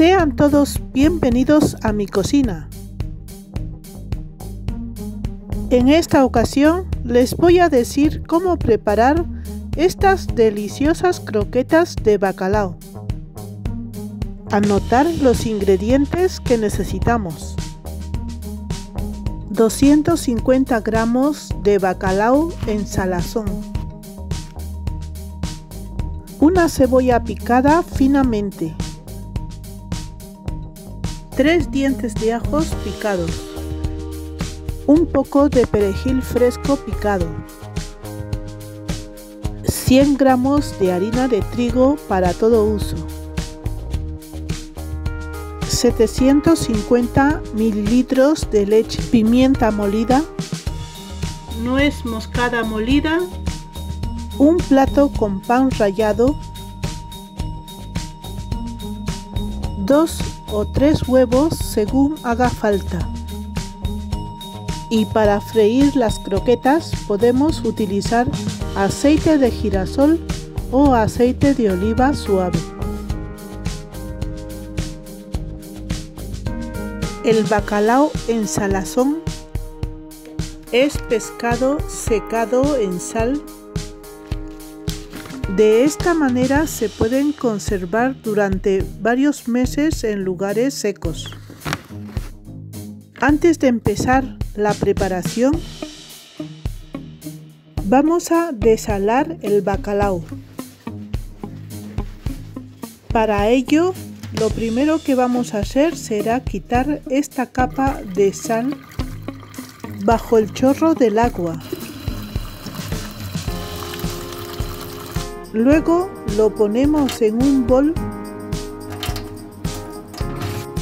Sean todos bienvenidos a mi cocina. En esta ocasión les voy a decir cómo preparar estas deliciosas croquetas de bacalao. Anotar los ingredientes que necesitamos. 250 gramos de bacalao en salazón. Una cebolla picada finamente. 3 dientes de ajos picados. Un poco de perejil fresco picado. 100 gramos de harina de trigo para todo uso. 750 mililitros de leche, pimienta molida, nuez moscada molida, un plato con pan rallado, dos o tres huevos según haga falta. Y para freír las croquetas podemos utilizar aceite de girasol o aceite de oliva suave. El bacalao en salazón es pescado secado en sal. De esta manera se pueden conservar durante varios meses en lugares secos. Antes de empezar la preparación, vamos a desalar el bacalao. Para ello lo primero que vamos a hacer será quitar esta capa de sal bajo el chorro del agua. Luego lo ponemos en un bol,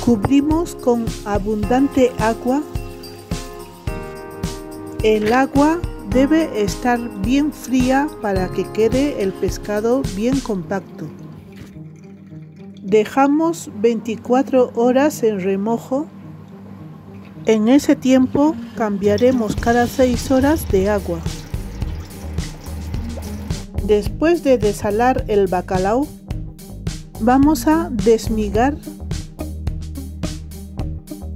cubrimos con abundante agua. El agua debe estar bien fría para que quede el pescado bien compacto. Dejamos 24 horas en remojo. En ese tiempo cambiaremos cada 6 horas de agua. Después de desalar el bacalao, vamos a desmigar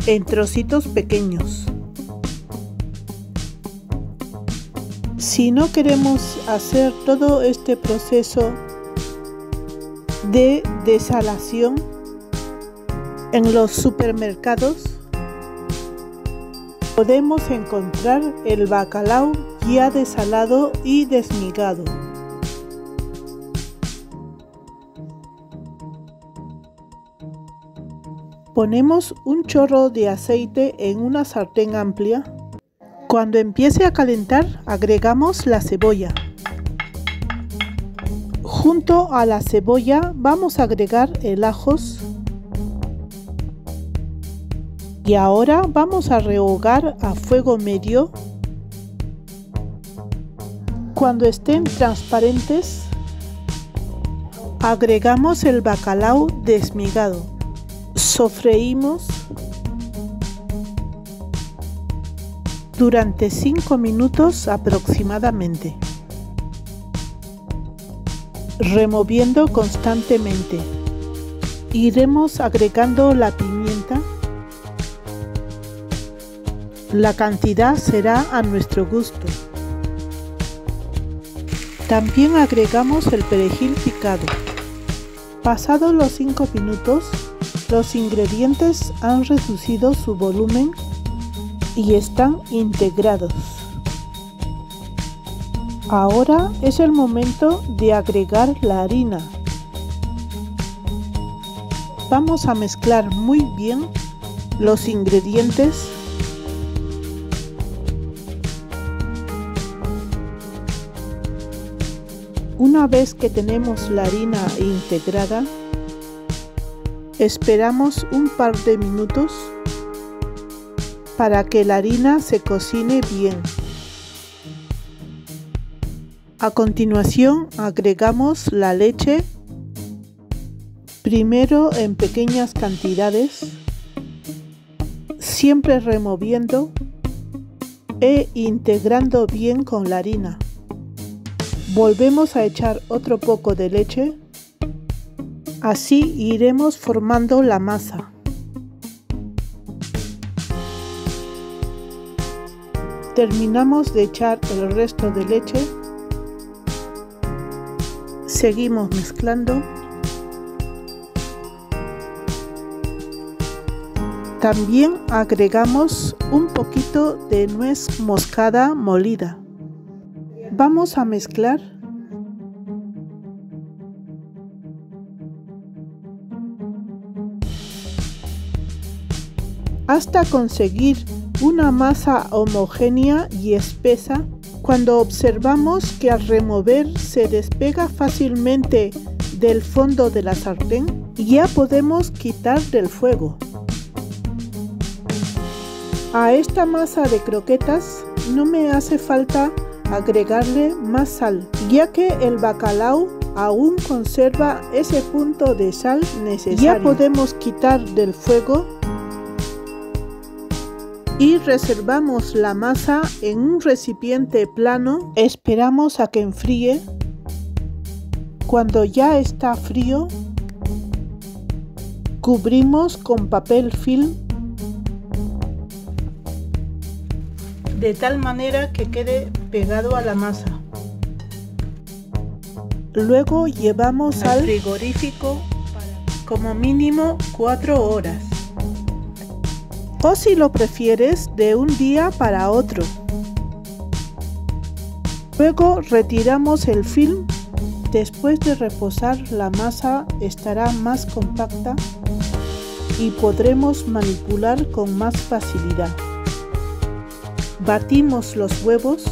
en trocitos pequeños. Si no queremos hacer todo este proceso de desalación en los supermercados podemos encontrar el bacalao ya desalado y desmigado. Ponemos un chorro de aceite en una sartén amplia. Cuando empiece a calentar agregamos la cebolla. Junto a la cebolla vamos a agregar el ajos. Y ahora vamos a rehogar a fuego medio. Cuando estén transparentes, agregamos el bacalao desmigado. Sofreímos durante 5 minutos aproximadamente removiendo constantemente. Iremos agregando la pimienta. La cantidad será a nuestro gusto. También agregamos el perejil picado. Pasados los 5 minutos, los ingredientes han reducido su volumen y están integrados. Ahora es el momento de agregar la harina. Vamos a mezclar muy bien los ingredientes Una vez que tenemos la harina integrada, esperamos un par de minutos para que la harina se cocine bien. A continuación agregamos la leche, primero en pequeñas cantidades, siempre removiendo e integrando bien con la harina. Volvemos a echar otro poco de leche Así iremos formando la masa. Terminamos de echar el resto de leche. Seguimos mezclando. También agregamos un poquito de nuez moscada molida. Vamos a mezclar hasta conseguir una masa homogénea y espesa cuando observamos que al remover se despega fácilmente del fondo de la sartén ya podemos quitar del fuego. A esta masa de croquetas no me hace falta agregarle más sal, ya que el bacalao aún conserva ese punto de sal necesario. Ya podemos quitar del fuego y reservamos la masa en un recipiente plano. Esperamos a que enfríe. Cuando ya está frío, cubrimos con papel film de tal manera que quede pegado a la masa. Luego llevamos al frigorífico como mínimo 4 horas. O si lo prefieres, de un día para otro. Luego retiramos el film. Después de reposar la masa estará más compacta y podremos manipular con más facilidad. Batimos los huevos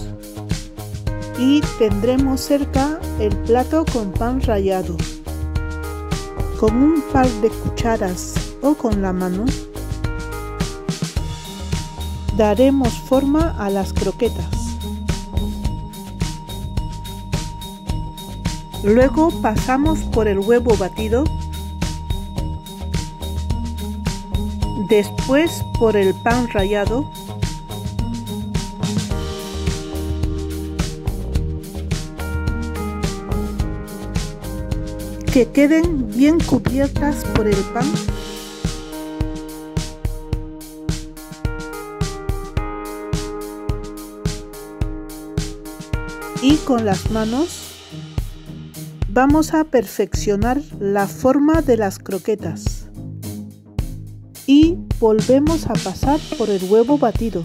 y tendremos cerca el plato con pan rallado. Con un par de cucharas o con la mano daremos forma a las croquetas. Luego pasamos por el huevo batido, después por el pan rallado que queden bien cubiertas por el pan. Y con las manos vamos a perfeccionar la forma de las croquetas. Y volvemos a pasar por el huevo batido.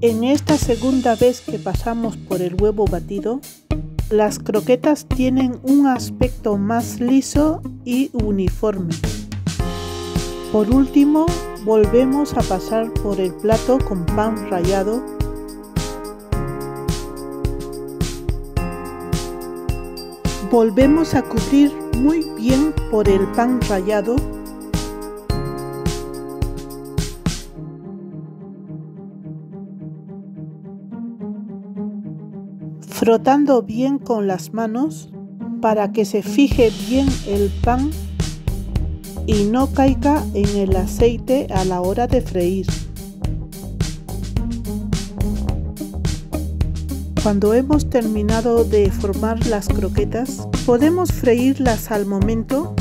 En esta segunda vez que pasamos por el huevo batido, las croquetas tienen un aspecto más liso y uniforme. Por último, volvemos a pasar por el plato con pan rallado. Volvemos a cubrir muy bien por el pan rallado. Frotando bien con las manos para que se fije bien el pan y no caiga en el aceite a la hora de freír. Cuando hemos terminado de formar las croquetas, podemos freírlas al momento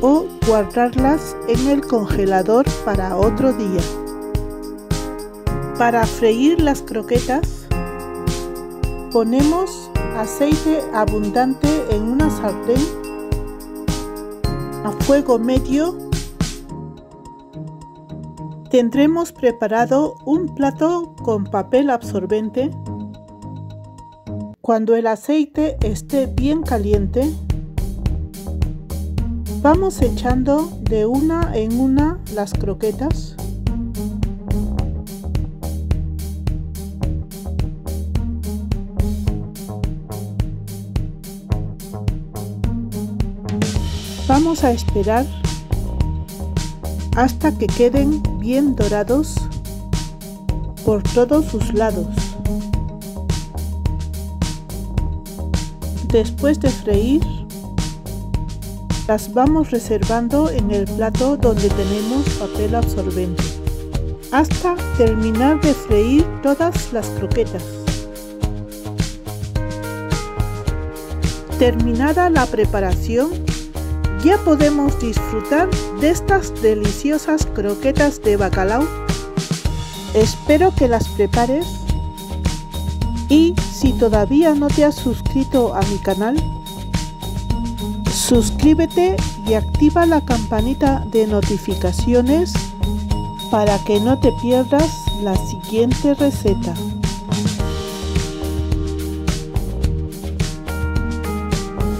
o guardarlas en el congelador para otro día. Para freír las croquetas, ponemos aceite abundante en una sartén fuego medio. Tendremos preparado un plato con papel absorbente. Cuando el aceite esté bien caliente, vamos echando de una en una las croquetas. Vamos a esperar hasta que queden bien dorados por todos sus lados. Después de freír, las vamos reservando en el plato donde tenemos papel absorbente. hasta terminar de freír todas las croquetas. Terminada la preparación, ya podemos disfrutar de estas deliciosas croquetas de bacalao. Espero que las prepares y si todavía no te has suscrito a mi canal, suscríbete y activa la campanita de notificaciones para que no te pierdas la siguiente receta.